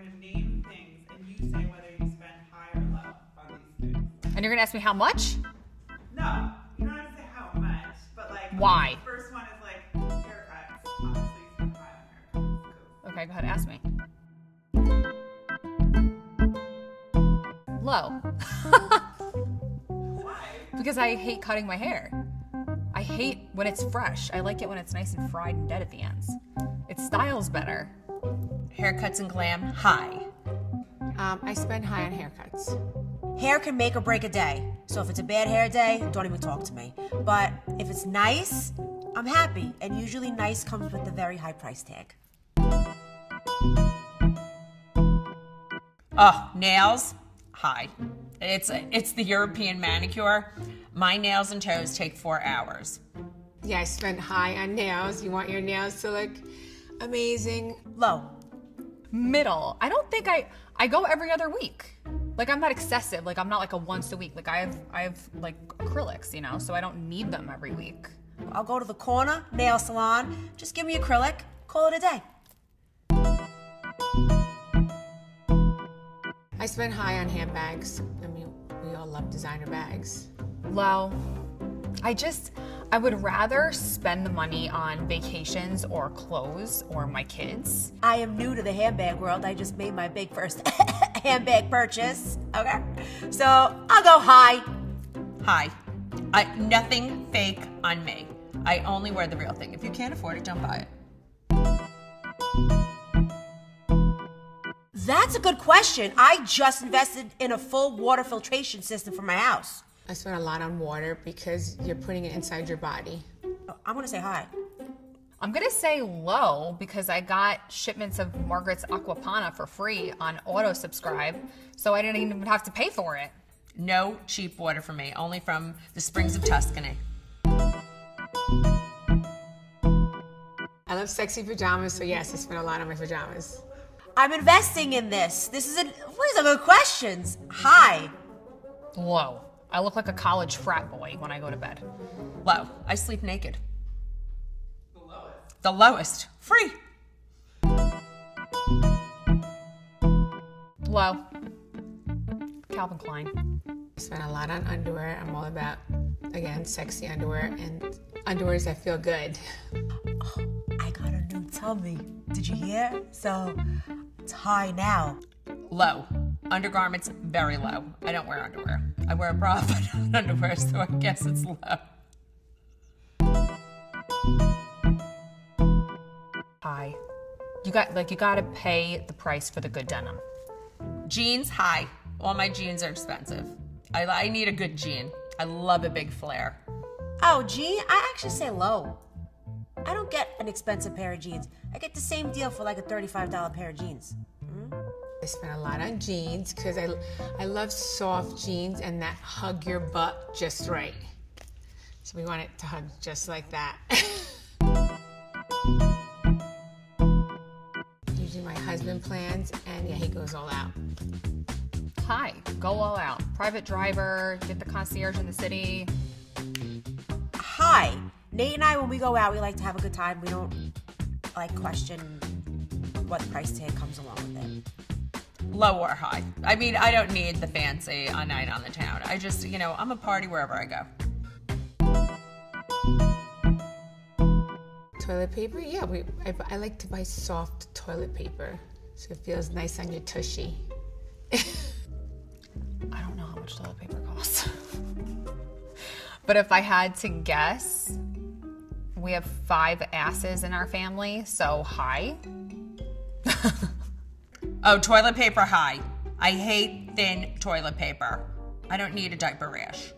going to name things, and you say whether you spend high or low on these things. And you're gonna ask me how much? No, you don't have to say how much, but like. Why? The first one is like haircuts. Obviously, you spend high on haircuts. Okay, go ahead, ask me. Low. Why? because I hate cutting my hair. I hate when it's fresh. I like it when it's nice and fried and dead at the ends. It styles better. Haircuts and glam, high. Um, I spend high on haircuts. Hair can make or break a day. So if it's a bad hair day, don't even talk to me. But if it's nice, I'm happy. And usually nice comes with a very high price tag. Oh, nails, high. It's it's the European manicure. My nails and toes take four hours. Yeah, I spend high on nails. You want your nails to look amazing. Low. Middle. I don't think I I go every other week. Like I'm not excessive. Like I'm not like a once a week. Like I have I have like acrylics, you know, so I don't need them every week. I'll go to the corner nail salon. Just give me acrylic. Call it a day. I spend high on handbags. I mean, we all love designer bags. Low. I just I would rather spend the money on vacations or clothes or my kids. I am new to the handbag world. I just made my big first handbag purchase. Okay. So I'll go high. High. I, nothing fake on me. I only wear the real thing. If you can't afford it, don't buy it. That's a good question. I just invested in a full water filtration system for my house. I spend a lot on water because you're putting it inside your body. Oh, I'm gonna say high. I'm gonna say low because I got shipments of Margaret's Acqua Panna for free on auto subscribe, so I didn't even have to pay for it. No cheap water for me, only from the springs of Tuscany. I love sexy pajamas, so yes, I spend a lot on my pajamas. I'm investing in this. This is a these are good questions. High. Low. I look like a college frat boy when I go to bed. Low. I sleep naked. The lowest. The lowest. Free. Low. Calvin Klein. I spend a lot on underwear. I'm all about, again, sexy underwear and underwears that feel good. Oh, I got a new tummy. Did you hear? So it's high now. Low. Undergarments, very low. I don't wear underwear. I wear a bra, but not underwear, so I guess it's low. High. You got like you gotta pay the price for the good denim. Jeans, high. All my jeans are expensive. I, I need a good jean. I love a big flare. Oh, jean? I actually say low. I don't get an expensive pair of jeans. I get the same deal for like a $35 pair of jeans. I spend a lot on jeans because I, I love soft jeans and that hug your butt just right. So we want it to hug just like that. Usually my husband plans and yeah, he goes all out. High, Go all out. Private driver, get the concierge in the city. High, Nate and I, when we go out, we like to have a good time. We don't like question what price tag comes along with it. Low or high. I mean, I don't need the fancy a night on the town. I just, you know, I'm a party wherever I go. Toilet paper? Yeah, we, I, I like to buy soft toilet paper so it feels nice on your tushy. I don't know how much toilet paper costs. but if I had to guess, we have five asses in our family, so high. Oh, toilet paper high. I hate thin toilet paper. I don't need a diaper rash.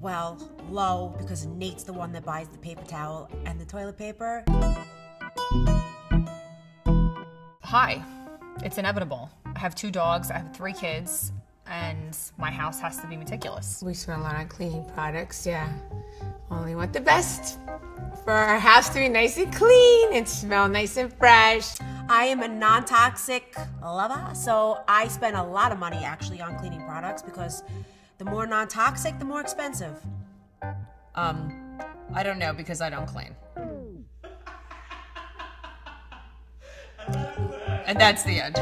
Well, low, because Nate's the one that buys the paper towel and the toilet paper. High. It's inevitable. I have two dogs, I have three kids, and my house has to be meticulous. We spend a lot on cleaning products, yeah. Only want the best for our house to be nice and clean and smell nice and fresh. I am a non toxic lover, so I spend a lot of money actually on cleaning products because the more non toxic, the more expensive. Um, I don't know because I don't clean. And that's the end.